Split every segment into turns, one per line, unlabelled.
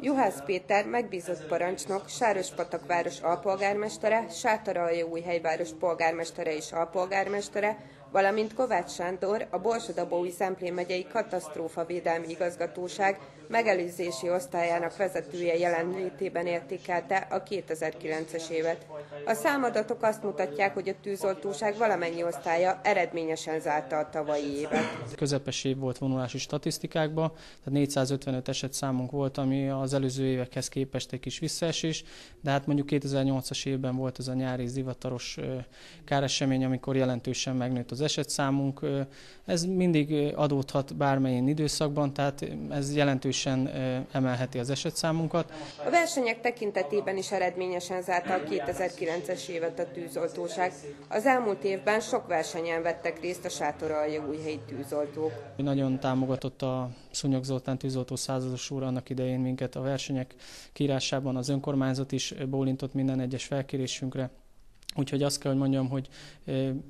Juhász Péter megbízott parancsnok, Sárospatak város alpolgármestere, Sátoraljaújhely város polgármestere és alpolgármestere, valamint Kovács Sándor, a Borsodabói Zemplén megyei katasztrófavédelmi igazgatóság megelőzési osztályának vezetője jelenlétében értékelte a 2009-es évet. A számadatok azt mutatják, hogy a tűzoltóság valamennyi osztálya eredményesen zárta a tavalyi évet.
Közepes év volt vonulási statisztikákban, tehát 455 eset számunk volt, ami az előző évekhez képest egy kis visszaesés, de hát mondjuk 2008-as évben volt ez a nyári zivataros káresemény, amikor jelentősen megnőtt az esetszámunk. Ez mindig adódhat bármilyen időszakban, tehát ez jelentős jelentősen emelheti az esetszámunkat.
A versenyek tekintetében is eredményesen zárta a 2009-es évet a tűzoltóság. Az elmúlt évben sok versenyen vettek részt a sátoralja újhelyi tűzoltók.
Nagyon támogatott a Szúnyog Zoltán tűzoltó százados úr annak idején minket a versenyek kírásában, az önkormányzat is bólintott minden egyes felkérésünkre. Úgyhogy azt kell, hogy mondjam, hogy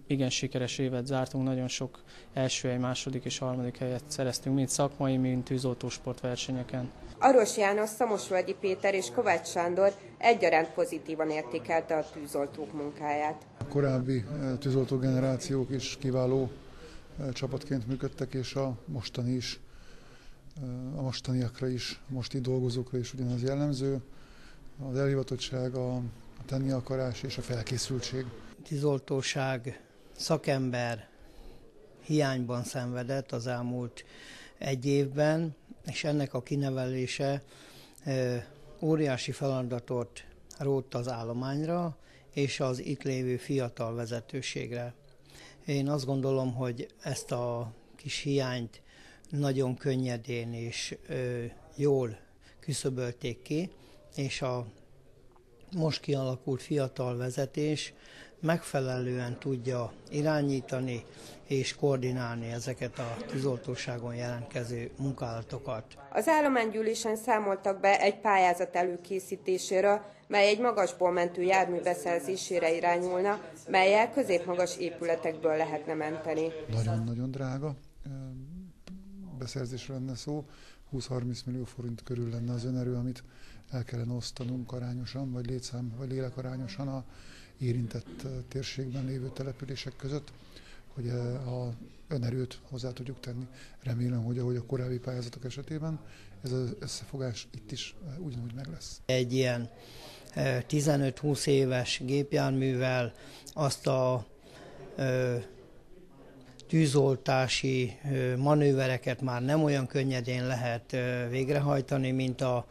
igen sikeres évet zártunk, nagyon sok első hely, második és harmadik helyet szereztünk, mind szakmai, mind tűzoltósport versenyeken.
Aros János, Szamosvölgyi Péter és Kovács Sándor egyaránt pozitívan értékelte a tűzoltók munkáját.
A korábbi tűzoltó generációk is kiváló csapatként működtek, és a mostani is, a mostaniakra is, most itt dolgozókra is ugyanaz jellemző. Az elhivatottság, a tenni akarás és a felkészültség.
Tizoltóság szakember hiányban szenvedett az elmúlt egy évben, és ennek a kinevelése óriási feladatot rótt az állományra és az itt lévő fiatal vezetőségre. Én azt gondolom, hogy ezt a kis hiányt nagyon könnyedén és jól küszöbölték ki, és a most kialakult fiatal vezetés megfelelően tudja irányítani és koordinálni ezeket a tűzoltóságon jelentkező munkálatokat.
Az állománygyűlésen számoltak be egy pályázat előkészítéséről, mely egy magasból mentő jármű beszerzésére irányulna, melyel középmagas épületekből lehetne menteni.
Nagyon-nagyon drága beszerzésről lenne szó, 20-30 millió forint körül lenne az önerő, amit el kellene osztanunk arányosan, vagy létszám, vagy lélekarányosan a érintett térségben lévő települések között, hogy a önerőt hozzá tudjuk tenni. Remélem, hogy ahogy a korábbi pályázatok esetében, ez az összefogás itt is ugyanúgy meg lesz.
Egy ilyen 15-20 éves gépjárművel azt a tűzoltási manővereket már nem olyan könnyedén lehet végrehajtani, mint a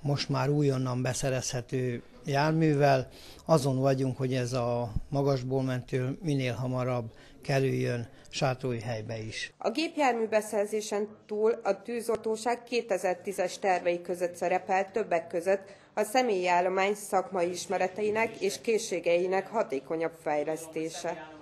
most már újonnan beszerezhető járművel. Azon vagyunk, hogy ez a magasból mentő minél hamarabb kerüljön sátói helybe is.
A gépjármű beszerzésen túl a tűzoltóság 2010-es tervei között szerepel többek között a személyi állomány szakmai ismereteinek és készségeinek hatékonyabb fejlesztése.